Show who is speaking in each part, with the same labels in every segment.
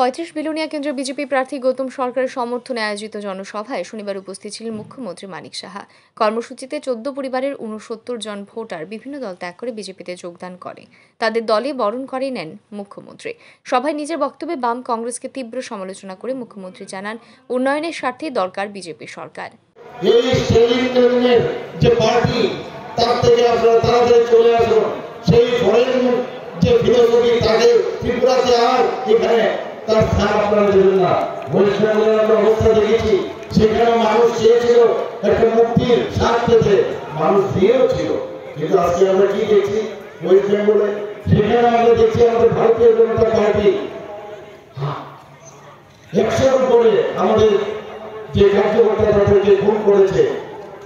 Speaker 1: পঁয়ত্রিশ বিলোনিয়া কেন্দ্রের বিজেপি প্রার্থী গৌতম সরকারের সমর্থনে আয়োজিত জনসভায় শনিবার উপস্থিত ছিলেন মুখ্যমন্ত্রী মানিক সাহা। কর্মসূচিতে চোদ্দ পরিবারের উনসত্তর জন ভোটার বিভিন্ন দল ত্যাগ করে বিজেপিতে যোগদান করে। তাদের দলে বরণ করে নেন মুখ্যমন্ত্রী। সভায় নিজের বক্তব্যে বাম কংগ্রেসকে তীব্র সমালোচনা করে মুখ্যমন্ত্রী জানান, উন্নয়নের স্বার্থে দরকার বিজেপি সরকার।
Speaker 2: সেই ফরেন যে ফিলোসফি ত্রিপুরাতে আর এখানে তার স্থান আপনারা দেবেন না। বেঙ্গলের আমরা অবস্থা দেখেছি, সেখানে মানুষ চেয়েছিল একটা মুক্তির স্বাদ পেতে। মানুষ দিয়েও ছিল। কিন্তু আজকে আমরা কি দেখছি? ওয়েস্ট বেঙ্গলে, সেখানে আমরা দেখছি আমাদের ভারতীয় জনতা পার্টি। একশোর উপরে আমাদের যে কার্যকর্তা তাদেরকে খুন করেছে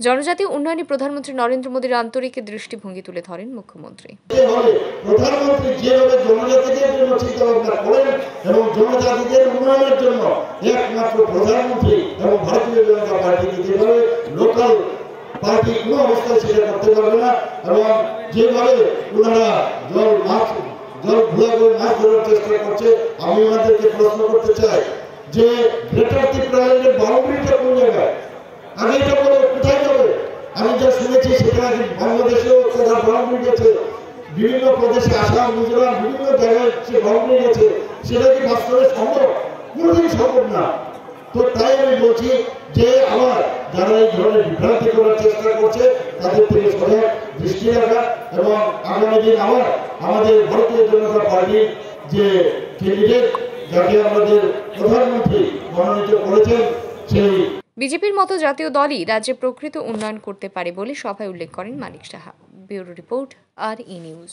Speaker 1: জনজাতি উন্নয়নে প্রধানমন্ত্রী নরেন্দ্র মোদীর আন্তরিক দৃষ্টিভঙ্গি তুলে ধরেন মুখ্যমন্ত্রী।
Speaker 2: পার্টি অবস্থায় সেটা করতে পারবে না এবং যেভাবে ওনারা জল মাছ জল ঘোলা করে মাছ ধরার চেষ্টা করছে, আমি ওনাদেরকে প্রশ্ন করতে চাই যে গ্রেটার ত্রিপুরাল্যান্ডের বাউন্ডারিটা কোন জায়গায় আগে এটা বলে কোথায় যাবে আমি সেটা নাকি বাংলাদেশেও তারা বাউন্ডারি গেছে বিভিন্ন প্রদেশে আসাম, মিজোরাম, বিভিন্ন জায়গায় সে বাউন্ডারি গেছে সেটা কি বাস্তবে সম্ভব? কোনোদিন সম্ভব না। তো তাই আমি বলছি যে আমার যারা এই ধরনের বিভ্রান্তি করার চেষ্টা করছে, তাদের থেকে সজাগ দৃষ্টি রাখা এবং আগামী দিন আমার আমাদের ভারতীয় জনতা পার্টির যে ক্যান্ডিডেট যাকে আমাদের প্রধানমন্ত্রী মনোনীত করেছেন, সেই
Speaker 1: বিজেপির মতো জাতীয় দলই রাজ্যে প্রকৃত উন্নয়ন করতে পারে বলে সভায় উল্লেখ করেন Manik Saha. Bureau report R E news.